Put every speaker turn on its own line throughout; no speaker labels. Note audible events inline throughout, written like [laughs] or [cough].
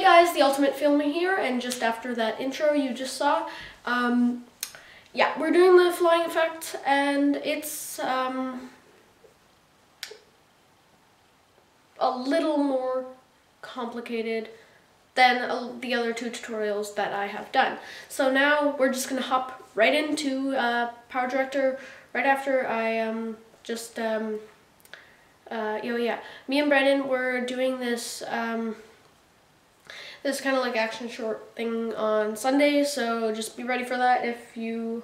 Hey guys, the Ultimate Filmer here, and just after that intro you just saw, um, yeah, we're doing the flying effect, and it's um, a little more complicated than uh, the other two tutorials that I have done. So now we're just going to hop right into uh, PowerDirector right after I um, just, um, uh, you know, yeah, me and Brennan were doing this um, this kind of like action short thing on Sunday, so just be ready for that if you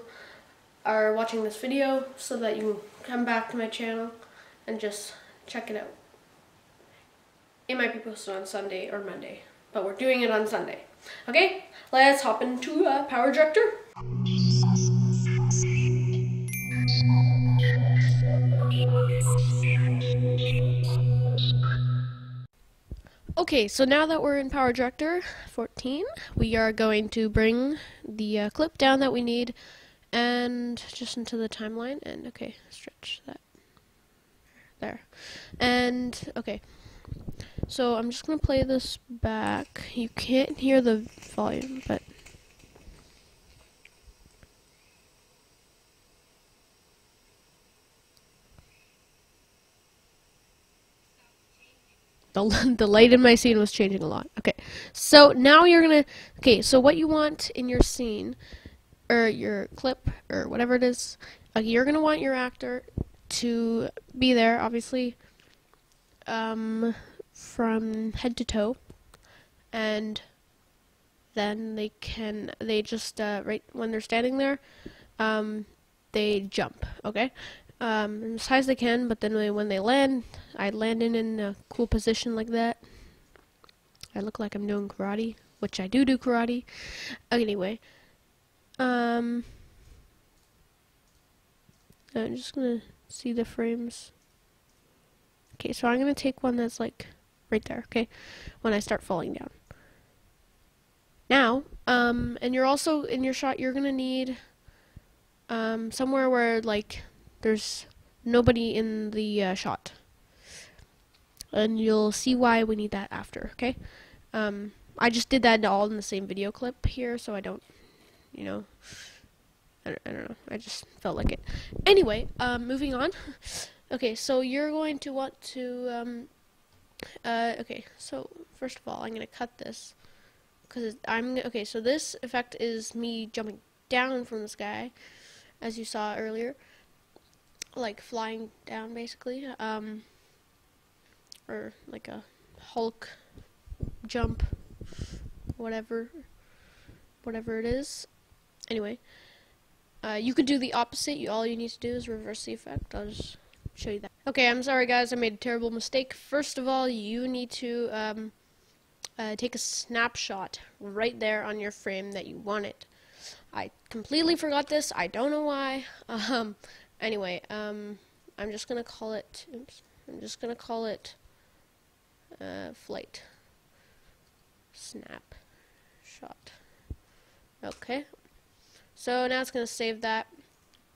are watching this video so that you can come back to my channel and just check it out. It might be posted on Sunday or Monday, but we're doing it on Sunday. Okay, let's hop into uh, PowerDirector. Okay, so now that we're in PowerDirector 14, we are going to bring the uh, clip down that we need and just into the timeline and okay, stretch that there. And okay. So I'm just going to play this back. You can't hear the volume, but The, [laughs] the light in my scene was changing a lot. Okay, so now you're gonna, okay, so what you want in your scene, or your clip, or whatever it is, uh, you're gonna want your actor to be there, obviously, um, from head to toe, and then they can, they just, uh, right when they're standing there, um, they jump, okay? Um, as high as they can, but then when they land, I land in, in a cool position like that. I look like I'm doing karate, which I do do karate. Anyway, um, I'm just gonna see the frames. Okay, so I'm gonna take one that's like right there, okay, when I start falling down. Now, um, and you're also, in your shot, you're gonna need, um, somewhere where, like, there's nobody in the uh, shot. And you'll see why we need that after, okay? Um, I just did that all in the same video clip here, so I don't, you know, I don't, I don't know. I just felt like it. Anyway, um, moving on. [laughs] okay, so you're going to want to, um, uh, okay, so first of all, I'm going to cut this. Because I'm, okay, so this effect is me jumping down from the sky, as you saw earlier like flying down basically, um, or like a Hulk jump, whatever, whatever it is. Anyway, uh, you could do the opposite. You all you need to do is reverse the effect. I'll just show you that. Okay, I'm sorry guys, I made a terrible mistake. First of all, you need to um, uh, take a snapshot right there on your frame that you want it. I completely forgot this. I don't know why. [laughs] Um, Anyway, um, I'm just gonna call it. Oops, I'm just gonna call it uh, flight snap shot. Okay. So now it's gonna save that.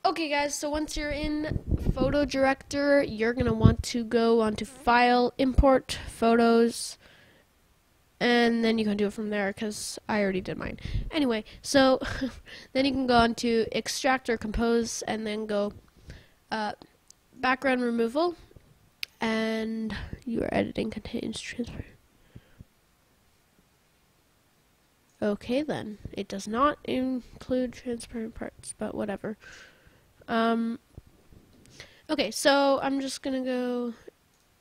Okay, guys. So once you're in PhotoDirector, you're gonna want to go onto File, Import Photos, and then you can do it from there because I already did mine. Anyway, so [laughs] then you can go on to Extract or Compose, and then go uh, background removal, and your editing contains transfer. Okay then, it does not include transparent parts, but whatever. Um, okay, so I'm just gonna go,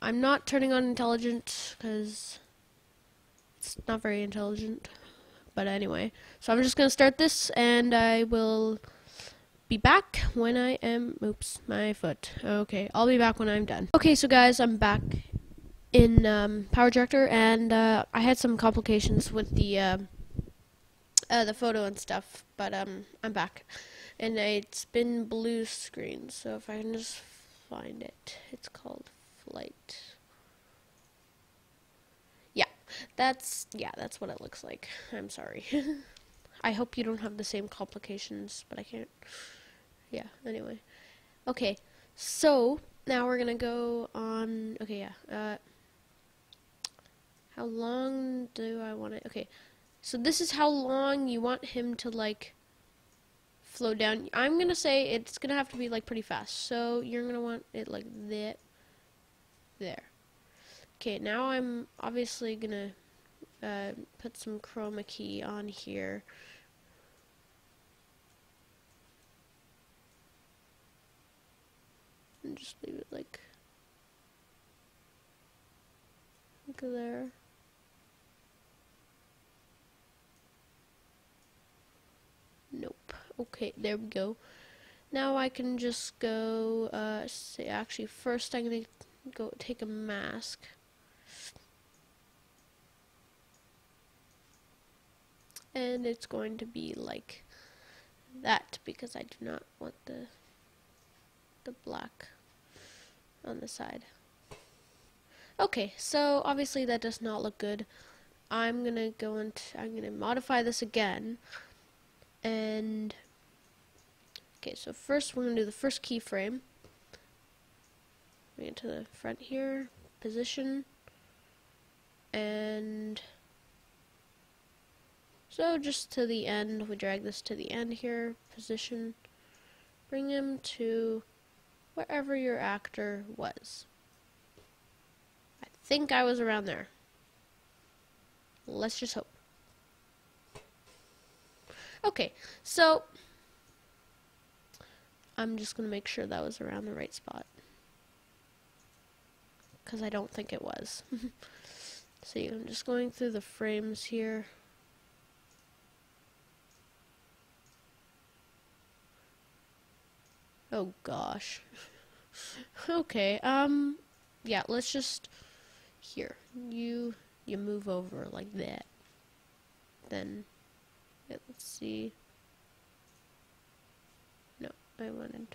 I'm not turning on intelligent, because it's not very intelligent, but anyway. So I'm just gonna start this, and I will be back when I am, oops, my foot. Okay, I'll be back when I'm done. Okay, so guys, I'm back in um, PowerDirector, and uh, I had some complications with the uh, uh, the photo and stuff, but um, I'm back, and it's been blue screen. So if I can just find it, it's called Flight. Yeah, that's yeah, that's what it looks like. I'm sorry. [laughs] I hope you don't have the same complications, but I can't yeah, anyway. Okay, so now we're gonna go on, okay, yeah, uh, how long do I want it? Okay, so this is how long you want him to like flow down. I'm gonna say it's gonna have to be like pretty fast. So you're gonna want it like that, there. Okay, now I'm obviously gonna uh, put some chroma key on here. And just leave it like, like there. Nope. Okay, there we go. Now I can just go, uh, say, actually, first I'm gonna go take a mask. And it's going to be like that because I do not want the the black on the side. Okay, so obviously that does not look good. I'm gonna go into I'm gonna modify this again and okay so first we're gonna do the first keyframe bring it to the front here position and so just to the end we drag this to the end here position bring him to wherever your actor was I think I was around there let's just hope Okay, so I'm just going to make sure that was around the right spot. Because I don't think it was. [laughs] See, I'm just going through the frames here. Oh gosh. okay, um, yeah, let's just, here, you, you move over like that. Then let's see. No, I wanted.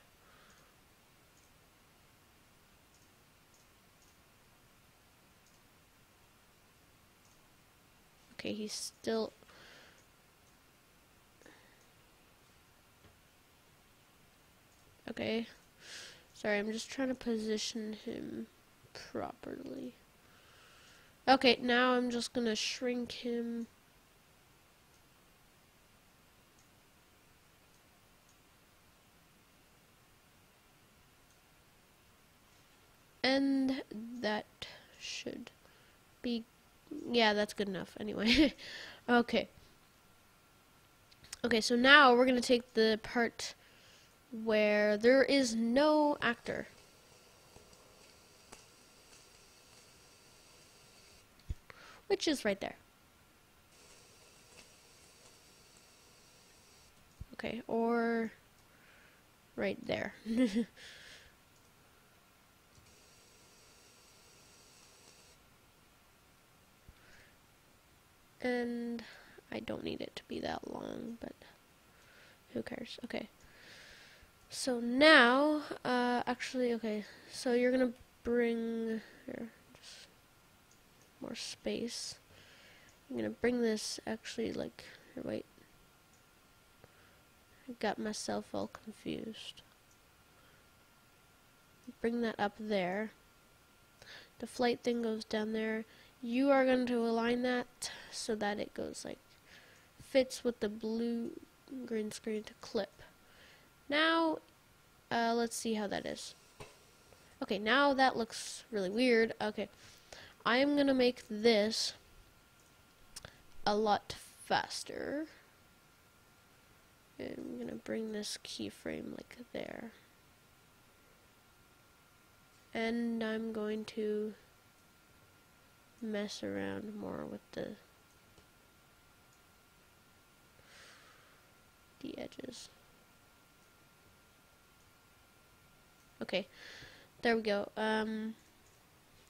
Okay, he's still. Okay. Sorry, I'm just trying to position him properly. Okay, now I'm just gonna shrink him and that should be yeah that's good enough anyway [laughs] okay okay so now we're gonna take the part where there is no actor which is right there okay or right there [laughs] and I don't need it to be that long, but who cares? Okay. So now, uh, actually, okay, so you're gonna bring, here, just more space. I'm gonna bring this, actually, like, here, wait. I got myself all confused. Bring that up there. The flight thing goes down there you are going to align that so that it goes like fits with the blue green screen to clip. Now, uh, let's see how that is. Okay, now that looks really weird. Okay, I am going to make this a lot faster. I'm going to bring this keyframe like there. And I'm going to mess around more with the the edges. Okay, there we go. Um,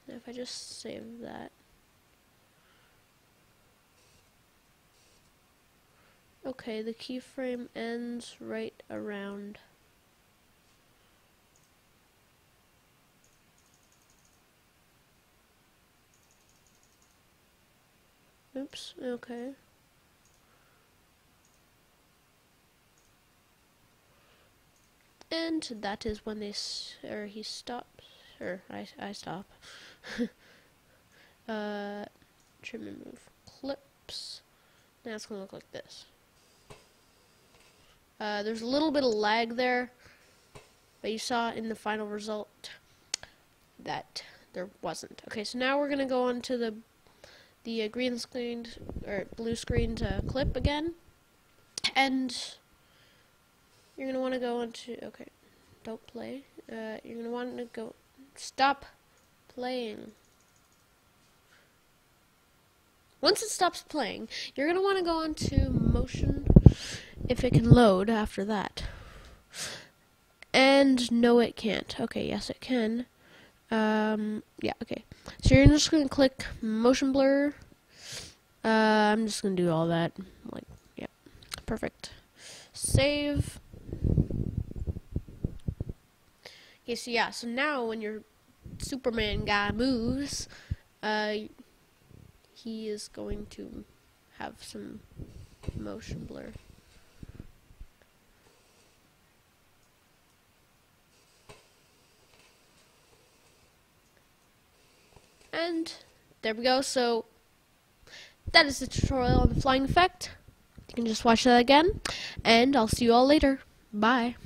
if I just save that. Okay, the keyframe ends right around Oops, okay. And that is when they, or he stops, or I, I stop. [laughs] uh, trim and move clips. Now it's to look like this. Uh, there's a little bit of lag there, but you saw in the final result that there wasn't. Okay, so now we're going to go on to the the uh, green screened or blue screened uh, clip again, and you're going to want to go into okay, don't play. Uh, you're going to want to go stop playing. Once it stops playing, you're going to want to go into motion if it can load after that. And no, it can't. Okay, yes, it can. Um, yeah, okay. So you're just going to click motion blur. Uh, I'm just going to do all that. Like, yeah, perfect. Save. Okay, so yeah, so now when your Superman guy moves, uh, he is going to have some motion blur. And there we go. So that is the tutorial on the flying effect. You can just watch that again. And I'll see you all later. Bye.